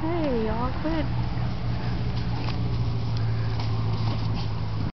Hey, y'all, quit